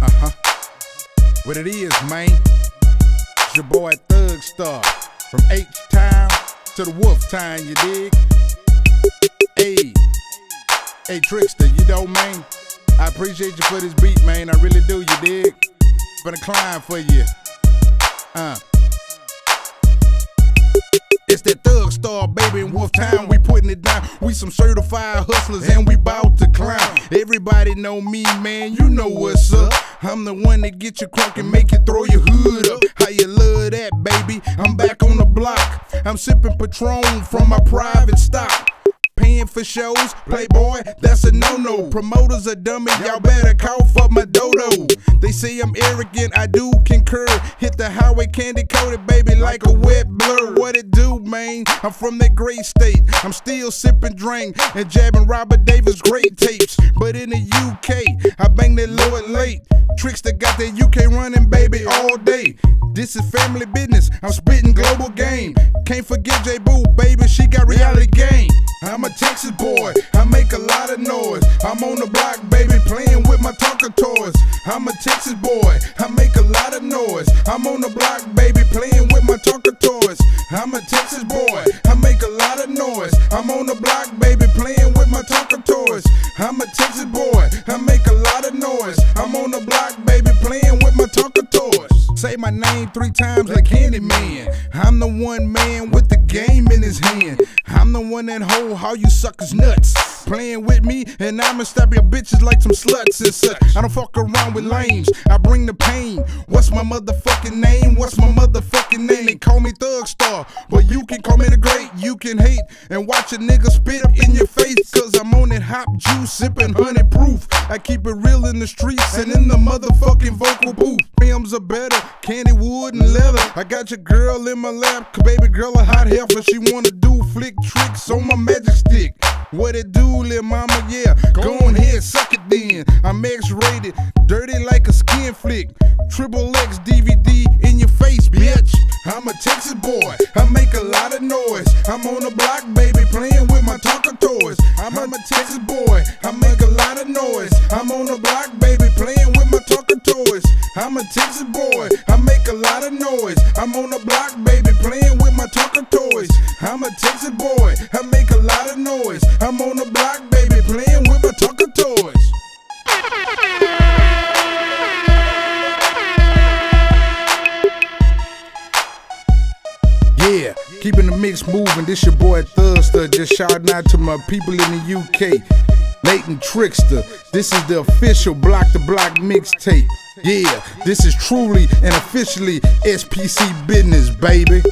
Uh huh. What it is, man. It's your boy Thugstar. From H Town to the Wolf Town, you dig? Hey, hey, Trickster, you know, man. I appreciate you for this beat, man. I really do, you dig? Been a climb for you. Uh. It's that Thugstar, baby, in Wolf Town. We putting it down. We some certified hustlers and we bout to climb. Everybody know me, man. You know what's up. I'm the one that get you crunk and make you throw your hood up. How you love that, baby? I'm back on the block. I'm sipping Patron from my private stock paying for shows. Playboy, that's a no-no. Promoters are dummy, y'all better call for my dodo. They say I'm arrogant, I do concur. Hit the highway candy coated, baby, like a wet blur. What it do, man? I'm from that great state. I'm still sipping drink and jabbing Robert Davis great tapes. But in the UK, I bang that low late. Tricks that got that UK running, baby, all day. This is family business. I'm spitting global game. Can't forget J Boo, baby. She got reality game. I'm a Texas boy. I make a lot of noise. I'm on the block, baby, playing with my Tonka toys. I'm a Texas boy. I make a lot of noise. I'm on the block, baby, playing with my Tonka toys. I'm a Texas boy. I make a lot of noise. I'm on the block, baby, playing with my Tonka toys. I'm a Texas boy. I make a lot of noise. I'm on the block, baby, playing with my Tonka toys. Say my name three times like Candyman. I'm the one man with the game in his hand. I'm the one that hold all you suckers nuts. Playing with me, and I'ma stab your bitches like some sluts and such. I don't fuck around with lames, I bring the pain. What's my motherfucking name? What's my motherfucking name? They call me Thugstar, but you can call me the great. You can hate and watch a nigga spit up in your face, cause I'm on that hop juice, sipping honey proof. I keep it real in the streets and in the motherfucking vocal booth. Rims are better, candy wood and leather. I got your girl in my lap, baby girl a hot heifer. She wanna do flick tricks on my magic. What it do, little mama? Yeah, go on ahead, suck it then. I'm X-rated, dirty like a skin flick. Triple X DVD in your face, bitch. I'm a Texas boy, I make a lot of noise. I'm on the block, baby, playing with my Tonka toys. I'm, I'm a Texas boy, I make a lot of noise. I'm on the block, baby, playing with my Tonka toys. I'm a Texas boy, I make a lot of noise. I'm on the block, baby, playing with my Tonka toys. I'm a Texas boy, I make a lot of noise. I'm on the block, baby, playing with my Tonka toys. Yeah, keeping the mix moving. This your boy Thugstar. Just shouting out to my people in the UK. Leighton Trickster. This is the official Block to Block mixtape. Yeah, this is truly and officially SPC business, baby.